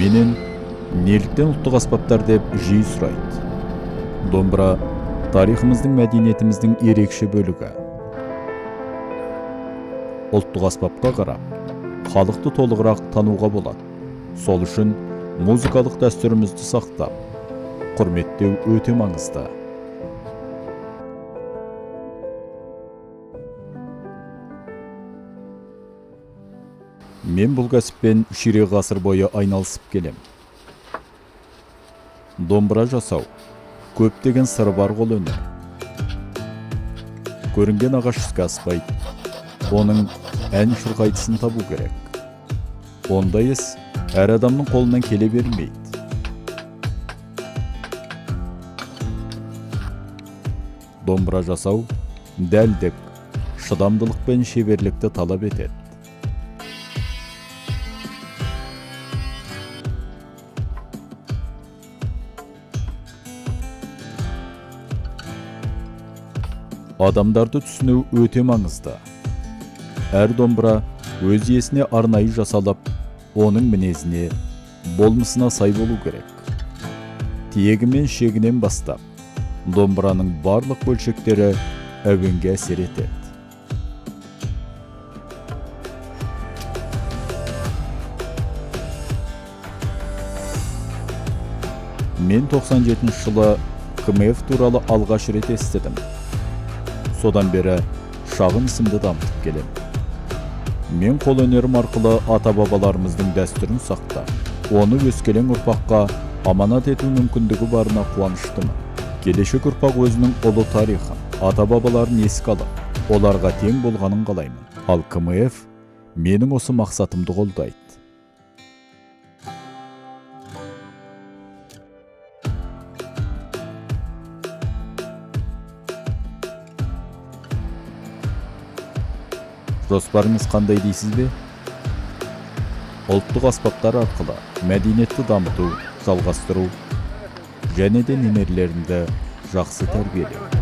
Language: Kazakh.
менен неліктен ұлттық аспаптар деп жиі сұрайды. Домбыра тарихымыздың мәдениетіміздің ерекше бөлігі. Ұлттық аспапқа қарап халықты толығырақ тануға болады. Сол үшін музыкалық дәстүрімізді сақтап құрметтеу өте маңызды. Мен бұл кәсіппен ширек ғасыр бойы айналысып келем. Домбыра жасау көптеген сыры бар қолөнер көрінген ағаш іске аспайды оның ән шырқайтысын табу керек. Ондай іс әр адамның қолынан келе бермейді. Домбыра жасау дәлдік шыдамдылық пен шеберлікті талап етеді. Адамдарды түсіну өте маңызды. Әр домбыра өз иесіне арнайы жасалып оның мінезіне болмысына сай болу керек. Тиегі мен шегінен бастап домбыраның барлық бөлшектері әуенге әсер етеді. Мен 97 жылы кмф туралы алғаш рет естідім. Содан бері шағын ісімді дамытып келем. Мен қолөнерім арқылы ата бабаларымыздың дәстүрін сақтап оны өскелең ұрпаққа аманат ету мүмкіндігі барына қуаныштымын. Келешек ұрпақ өзінің ұлы тарихын ата бабаларын еске алып оларға тең болғанын қалаймын. Ал кмф менің осы мақсатымды қолдайды. Жоспарыңыз қандай дейсіз бе? Ұлттық аспаптар арқылы мәдениетті дамыту жалғастыру және де немерелерімді жақсы тәрбиелеу.